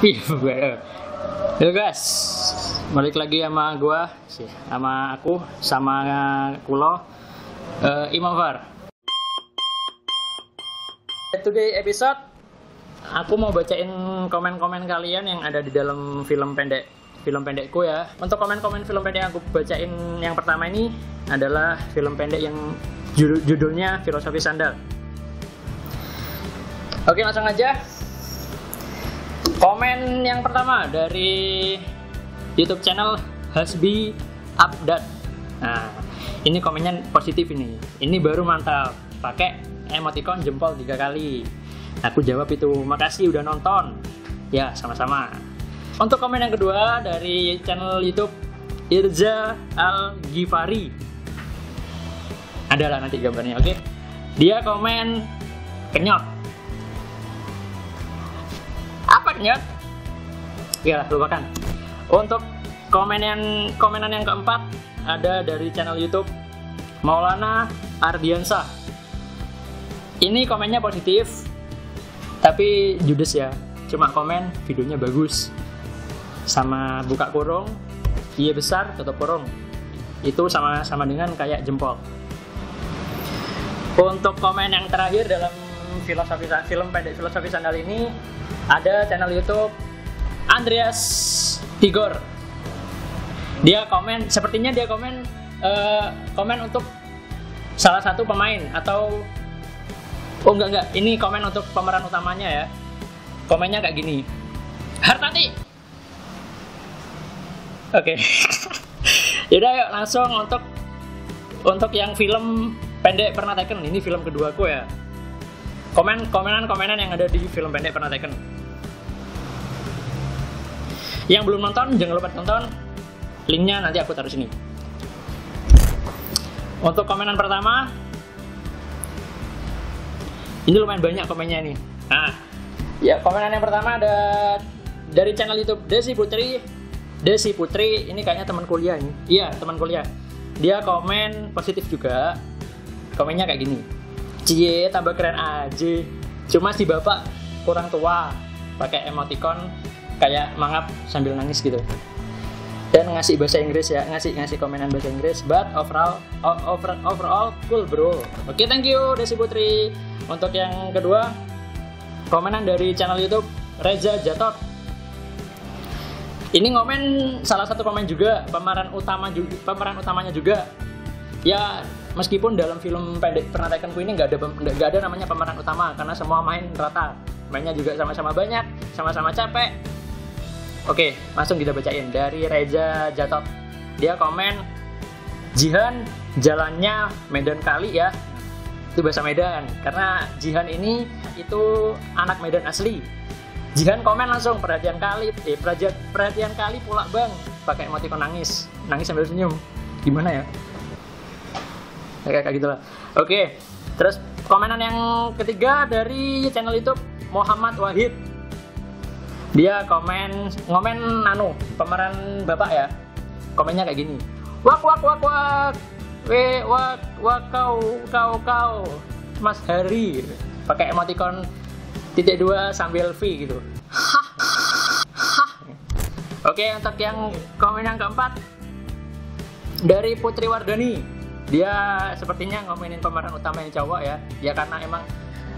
Halo guys, balik lagi sama gua, sama aku, sama Kulo, uh, Imam. Today episode, aku mau bacain komen-komen kalian yang ada di dalam film pendek film pendekku ya. Untuk komen-komen film pendek yang aku bacain yang pertama ini adalah film pendek yang judul judulnya Filosofi Sandal. Oke, langsung aja. Komen yang pertama dari YouTube channel Hasbi Update. Nah, ini komennya positif ini. Ini baru mantap. Pakai emoticon jempol tiga kali. Aku jawab itu, makasih udah nonton. Ya, sama-sama. Untuk komen yang kedua dari channel YouTube Irza Al Gifari. Adalah nanti gambarnya, oke? Dia komen kenyot. Kenyot? Ya, lupakan. Untuk komen yang komenan yang keempat ada dari channel YouTube Maulana Ardiansa. Ini komennya positif, tapi judes ya. Cuma komen videonya bagus sama buka kurung iya besar tutup kurung itu sama sama dengan kayak jempol untuk komen yang terakhir dalam filosofi film pendek filosofi sandal ini ada channel YouTube Andreas Tigor dia komen sepertinya dia komen uh, komen untuk salah satu pemain atau oh enggak enggak ini komen untuk pemeran utamanya ya komennya kayak gini Hartati Oke. Okay. Yaudah yuk langsung untuk untuk yang film pendek pernah Taken ini film kedua aku ya. Komen komenan komenan yang ada di film pendek pernah Taken. Yang belum nonton jangan lupa tonton. Linknya nanti aku taruh sini. Untuk komenan pertama, ini lumayan banyak komennya nih. Nah, ya komenan yang pertama ada dari channel YouTube Desi Putri Desi Putri ini kayaknya teman kuliah ini iya teman kuliah dia komen positif juga komennya kayak gini cie tambah keren aja. Cuma si bapak kurang tua pakai emoticon kayak mangap sambil nangis gitu. Dan ngasih bahasa Inggris ya ngasih ngasih komenan bahasa Inggris but overall over, overall cool bro. Oke okay, thank you Desi Putri. Untuk yang kedua komenan dari channel YouTube Reza Jatot. Ini ngomen salah satu komen juga pemeran utama juga pemeran utamanya juga. Ya meskipun dalam film pendek pernah Takenku ini nggak ada nggak ada namanya pemeran utama karena semua main rata. Mainnya juga sama-sama banyak sama-sama capek. Oke langsung kita bacain. Dari Reza Jatot. Dia komen Jihan jalannya Medan kali ya. Itu bahasa Medan. Karena Jihan ini itu anak Medan asli. Jihan komen langsung perhatian kali, eh perhatian, perhatian kali pula bang, pakai emoticon nangis, nangis sambil senyum, gimana ya? Kayak kayak gitulah. Oke, terus komenan yang ketiga dari channel YouTube Muhammad Wahid. Dia komen ngomen nano pemeran bapak ya. Komennya kayak gini. Wak wak wak wak. We wak wak kau kau kau. Mas Hari pakai emoticon titik dua sambil V gitu oke untuk yang komen yang keempat dari Putri Wardani dia sepertinya ngomenin pemeran utama yang cowok ya. Ya karena emang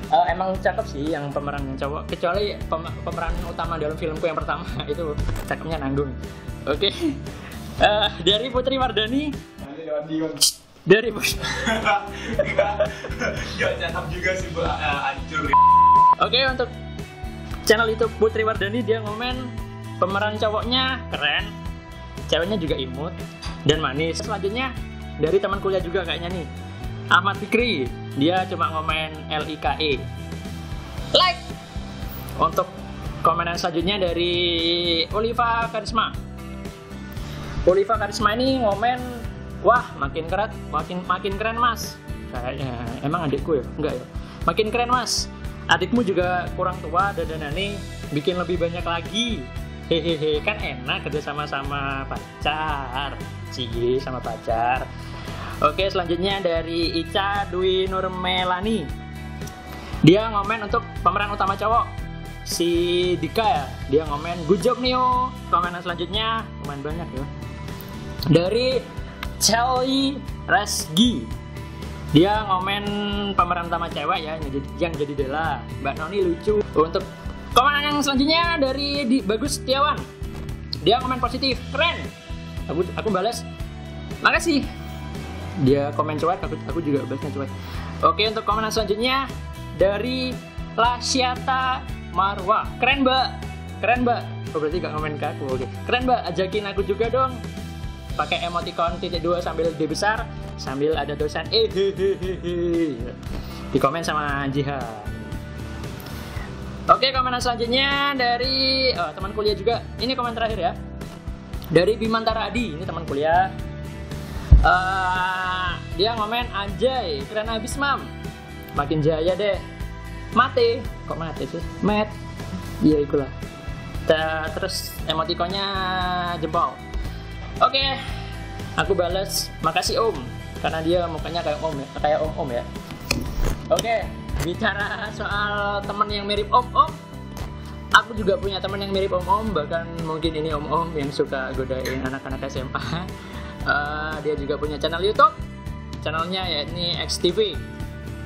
uh, emang cakep sih yang pemeran yang cowok. Kecuali pem pemeran utama dalam filmku yang pertama itu cakepnya nanggung oke. Okay. uh, eh, dari Putri Wardani dari Putri gak cakep juga sih bu. Uh, hancur. Oke untuk channel YouTube Putri Wardani dia ngomen pemeran cowoknya keren, ceweknya juga imut dan manis. Selanjutnya dari teman kuliah juga kayaknya nih. Ahmad Fikri dia cuma ngomen L I K E. Like. Untuk komenan selanjutnya dari Oliva Karisma. Oliva Karisma ini ngomen wah makin keren makin makin keren mas. Kayaknya emang adikku ya? Enggak ya? Makin keren mas. Adikmu juga kurang tua dan nih bikin lebih banyak lagi hehehe kan enak kerja sama-sama pacar. Cie sama pacar. Oke selanjutnya dari Ica Dwi Nurmelani. Dia ngomen untuk pemeran utama cowok si Dika ya. Dia ngomen good job Nio komenan selanjutnya lumayan banyak ya. Dari Celi Resgi. Dia ngomen pemeran utama cewek ya yang jadi, Dela Mbak Noni lucu untuk komenan yang selanjutnya dari di, Bagus Setiawan. Dia ngomen positif keren. Aku aku balas makasih. Dia komen cuek aku aku juga balasnya cuek. Oke untuk komenan selanjutnya dari Lasyata Marwa. Keren mbak. Keren mbak. Oh, berarti gak komen ke aku. Oke. Keren mbak. Ajakin aku juga dong. Pakai emoticon titik dua sambil D besar sambil ada dosen. Eh di komen sama Jihan oke komenan selanjutnya dari oh, teman kuliah juga. Ini komen terakhir ya. Dari Bimantara Adi ini teman kuliah. Uh, dia ngomen anjay keren abis mam. Makin jaya deh. Mate. Kok mate sih? Met. Iya itulah. Terus emotikonnya jempol oke aku balas makasih om. Karena dia mukanya kayak om ya kayak om om ya. Oke bicara soal temen yang mirip om om aku juga punya temen yang mirip om om bahkan mungkin ini om om yang suka godain anak-anak SMA uh, eh, dia juga punya channel YouTube. Channelnya ya ini XTV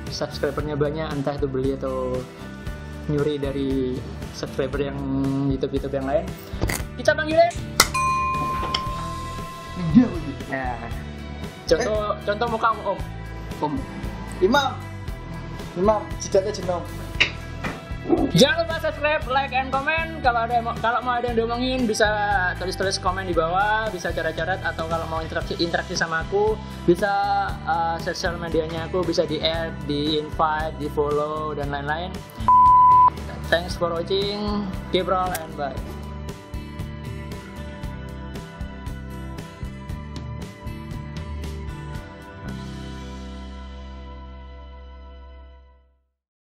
subscribernya banyak entah itu beli atau nyuri dari subscriber yang YouTube YouTube yang lain. Kita panggilnya. Ya contoh eh. contoh muka om om. Om. Imam imam jidatnya jenom Jangan lupa subscribe, like, and comment. Kalau ada kalau mau ada yang diomongin bisa tulis-tulis komen di bawah, bisa coret-coret atau kalau mau interaksi interaksi sama aku bisa uh, sosial medianya aku bisa di add, di invite, di follow dan lain-lain. Thanks for watching. Keep roll and bye.